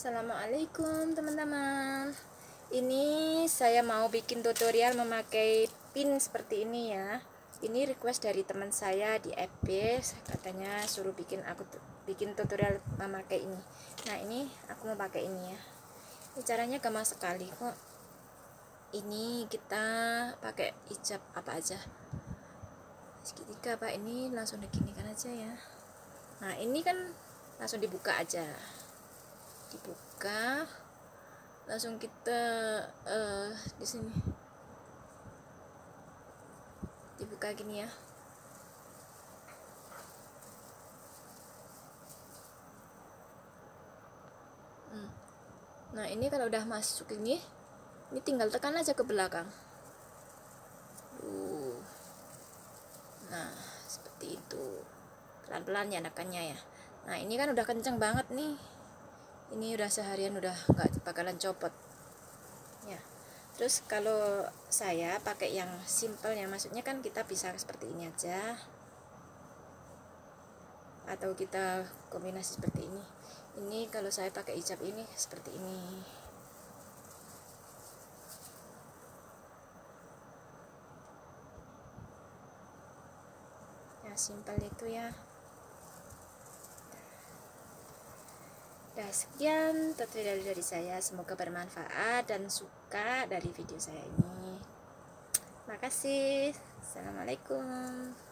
Assalamualaikum teman-teman. Ini saya mau bikin tutorial memakai pin seperti ini ya. Ini request dari teman saya di FB Katanya suruh bikin aku bikin tutorial memakai ini. Nah ini aku mau pakai ini ya. Ini caranya gampang sekali kok. Ini kita pakai hijab apa aja? Segitiga pak. Ini langsung diginikan aja ya. Nah ini kan langsung dibuka aja dibuka. Langsung kita uh, di sini. Dibuka gini ya. Hmm. nah ini kalau udah masuk ini ini tinggal tekan aja ke belakang. Uh. nah seperti itu. Pelan-pelan ya nekannya ya. Nah ini kan udah kenceng banget nih ini udah seharian udah nggak bakalan copot. Ya. Terus kalau saya pakai yang simple ya maksudnya kan kita bisa seperti ini aja. Atau kita kombinasi seperti ini. Ini kalau saya pakai hijab ini seperti ini. Ya simple itu ya Nah, sekian tutorial dari saya. Semoga bermanfaat dan suka dari video saya ini. Makasih. Assalamualaikum.